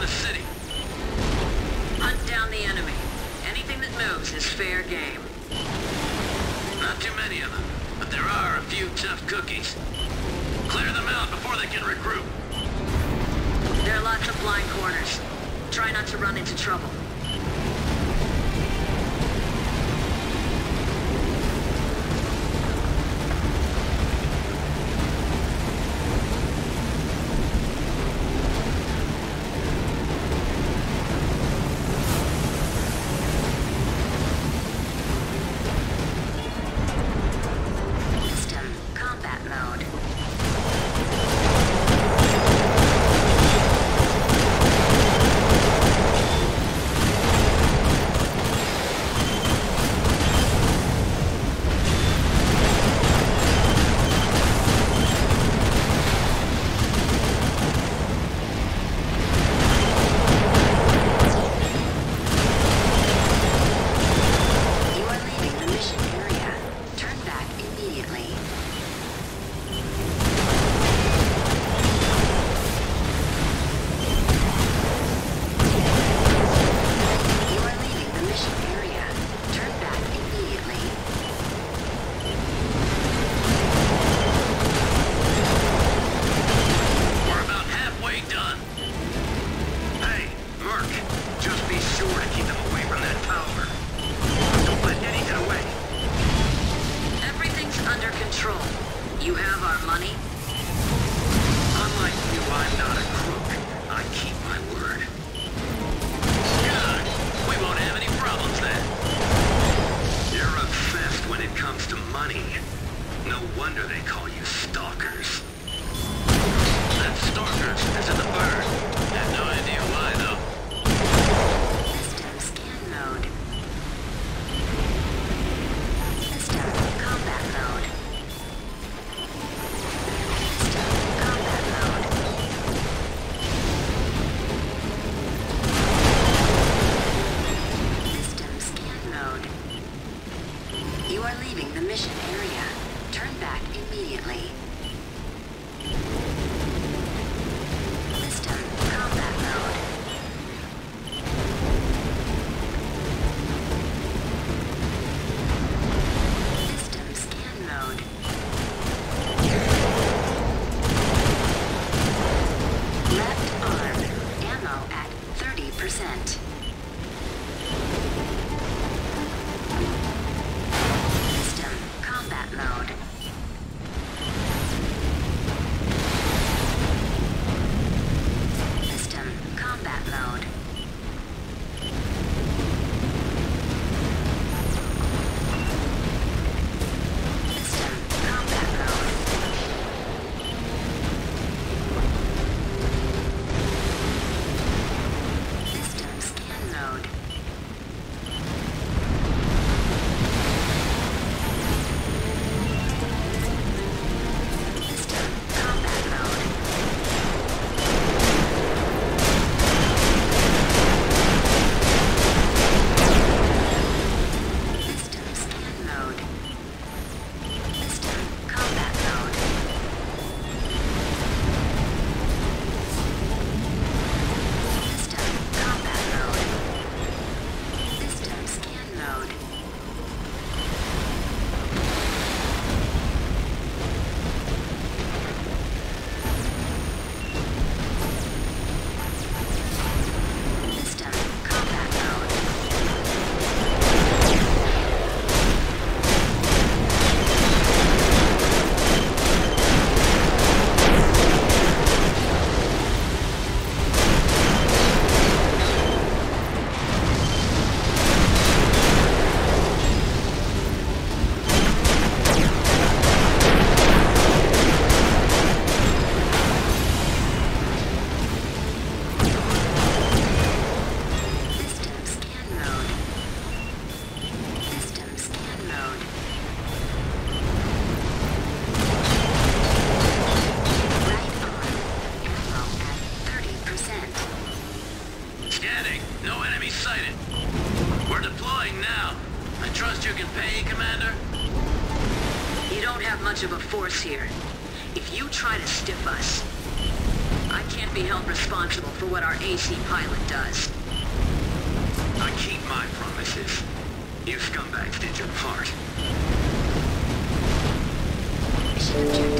the city. Hunt down the enemy. Anything that moves is fair game. Not too many of them, but there are a few tough cookies. Clear them out before they can regroup. There are lots of blind corners. Try not to run into trouble. Control. You have our money? Unlike you, I'm not a crook. I keep my word. Good. We won't have any problems then. You're obsessed when it comes to money. No wonder they call the mission area. Turn back immediately. Sighted. We're deploying now. I trust you can pay, Commander? You don't have much of a force here. If you try to stiff us, I can't be held responsible for what our AC pilot does. I keep my promises. You scumbags did your part. Mission objective